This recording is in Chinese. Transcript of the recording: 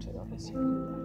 这个不行。